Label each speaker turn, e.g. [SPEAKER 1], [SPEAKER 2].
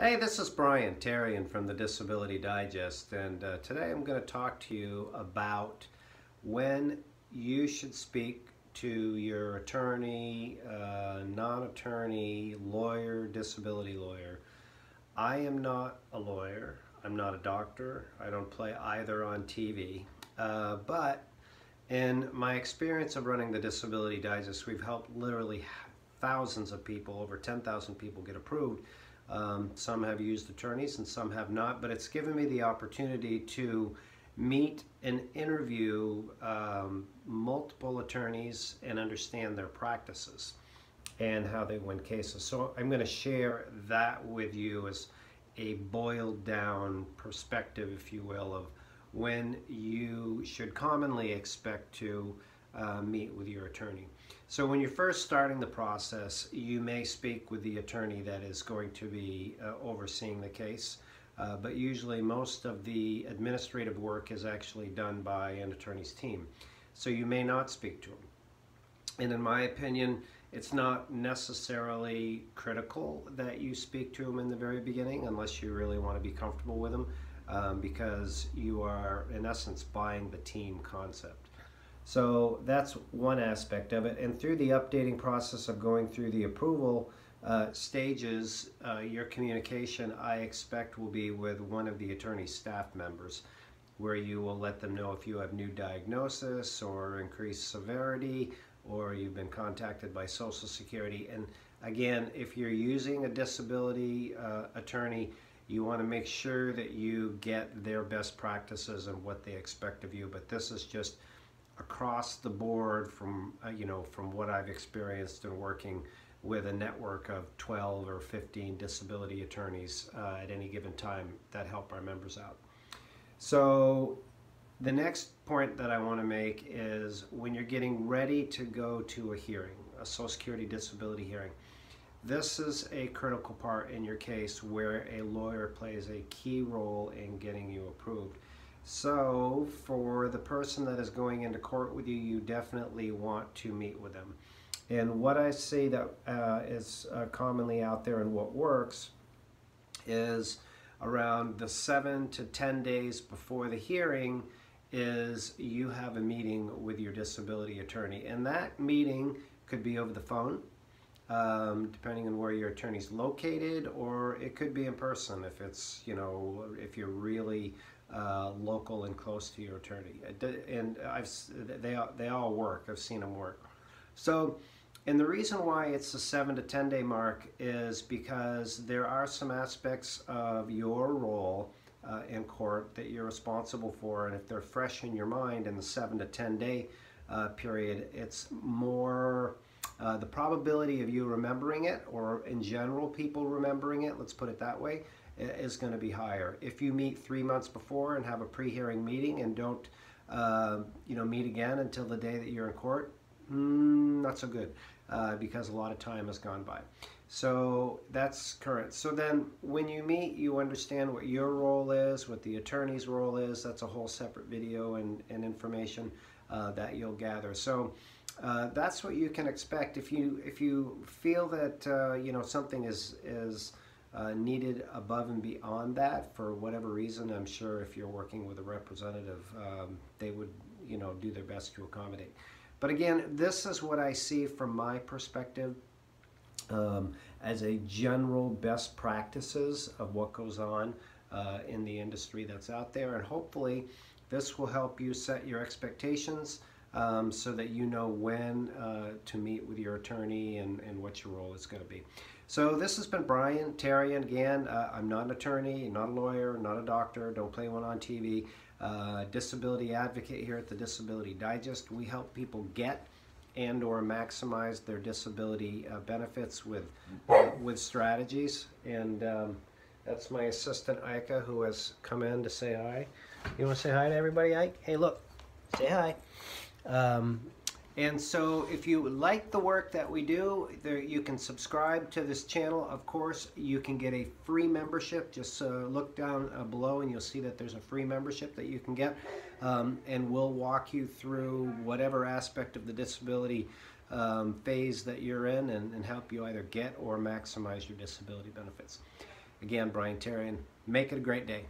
[SPEAKER 1] Hey, this is Brian Therrien from the Disability Digest, and uh, today I'm going to talk to you about when you should speak to your attorney, uh, non-attorney, lawyer, disability lawyer. I am not a lawyer. I'm not a doctor. I don't play either on TV. Uh, but in my experience of running the Disability Digest, we've helped literally thousands of people, over 10,000 people get approved um, some have used attorneys and some have not, but it's given me the opportunity to meet and interview um, multiple attorneys and understand their practices and how they win cases. So I'm going to share that with you as a boiled down perspective, if you will, of when you should commonly expect to uh, meet with your attorney. So when you're first starting the process, you may speak with the attorney that is going to be uh, overseeing the case, uh, but usually most of the administrative work is actually done by an attorney's team. So you may not speak to him. And in my opinion, it's not necessarily critical that you speak to him in the very beginning unless you really want to be comfortable with him um, because you are in essence buying the team concept. So that's one aspect of it. And through the updating process of going through the approval uh, stages, uh, your communication, I expect, will be with one of the attorney's staff members, where you will let them know if you have new diagnosis or increased severity, or you've been contacted by Social Security. And again, if you're using a disability uh, attorney, you want to make sure that you get their best practices and what they expect of you. But this is just across the board from uh, you know from what I've experienced in working with a network of 12 or 15 disability attorneys uh, at any given time that help our members out. So the next point that I want to make is when you're getting ready to go to a hearing, a Social Security disability hearing, this is a critical part in your case where a lawyer plays a key role in getting you approved. So for the person that is going into court with you, you definitely want to meet with them. And what I see that uh, is uh, commonly out there and what works is around the seven to 10 days before the hearing is you have a meeting with your disability attorney. And that meeting could be over the phone, um, depending on where your attorney's located, or it could be in person if it's, you know, if you're really uh, local and close to your attorney. And I've they they all work. I've seen them work. So, and the reason why it's a seven to ten day mark is because there are some aspects of your role uh, in court that you're responsible for, and if they're fresh in your mind in the seven to ten day uh, period, it's more. Uh, the probability of you remembering it, or in general people remembering it, let's put it that way, is going to be higher. If you meet three months before and have a pre-hearing meeting and don't, uh, you know, meet again until the day that you're in court, mm, not so good uh, because a lot of time has gone by. So that's current. So then when you meet, you understand what your role is, what the attorney's role is. That's a whole separate video and, and information uh, that you'll gather. So uh, that's what you can expect if you if you feel that uh, you know something is is uh, needed above and beyond that for whatever reason. I'm sure if you're working with a representative, um, they would you know do their best to accommodate. But again, this is what I see from my perspective um, as a general best practices of what goes on uh, in the industry that's out there. And hopefully this will help you set your expectations um, so that you know when uh, to meet with your attorney and, and what your role is going to be. So this has been Brian Therrien again. Uh, I'm not an attorney, not a lawyer, not a doctor, don't play one on TV. Uh, disability advocate here at the Disability Digest. We help people get and or maximize their disability uh, benefits with with strategies and um, that's my assistant Ika who has come in to say hi. You want to say hi to everybody, Ike? Hey, look, say hi. Um, and so if you like the work that we do, there, you can subscribe to this channel. Of course, you can get a free membership. Just uh, look down uh, below and you'll see that there's a free membership that you can get. Um, and we'll walk you through whatever aspect of the disability um, phase that you're in and, and help you either get or maximize your disability benefits. Again, Brian Therrien, make it a great day.